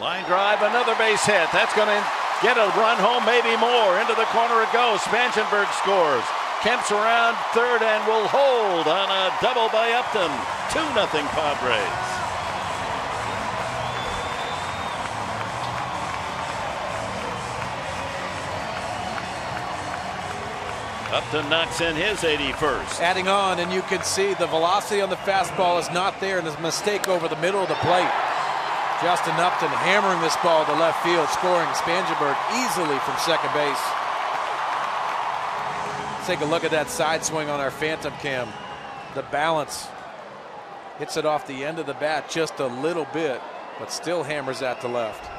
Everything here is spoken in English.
Line drive, another base hit. That's going to get a run home, maybe more. Into the corner it goes. Spangenberg scores. Kemp's around third and will hold on a double by Upton. 2 0 Padres. Upton knocks in his 81st. Adding on, and you can see the velocity on the fastball is not there, and a mistake over the middle of the plate. Justin Upton hammering this ball to left field, scoring Spangenberg easily from second base. Let's take a look at that side swing on our phantom cam. The balance hits it off the end of the bat just a little bit, but still hammers that to left.